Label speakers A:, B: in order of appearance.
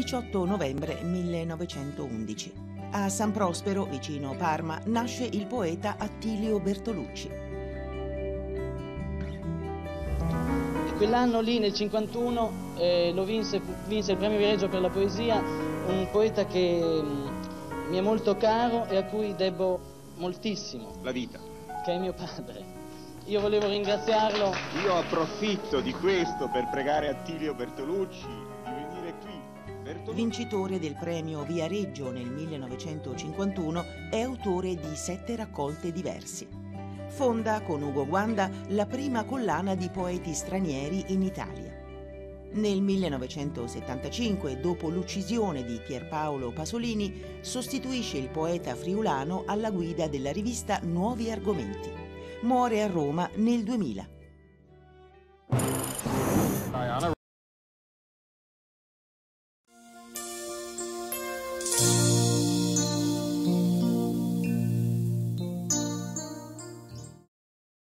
A: 18 novembre 1911. A San Prospero, vicino Parma, nasce il poeta Attilio Bertolucci.
B: Quell'anno lì, nel 51, eh, lo vinse, vinse il premio Viareggio per la poesia, un poeta che mh, mi è molto caro e a cui debbo moltissimo.
C: La vita.
B: Che è mio padre. Io volevo ringraziarlo.
C: Io approfitto di questo per pregare Attilio Bertolucci
A: Vincitore del premio Viareggio nel 1951, è autore di sette raccolte diversi. Fonda con Ugo Guanda la prima collana di poeti stranieri in Italia. Nel 1975, dopo l'uccisione di Pierpaolo Pasolini, sostituisce il poeta friulano alla guida della rivista Nuovi Argomenti. Muore a Roma nel 2000.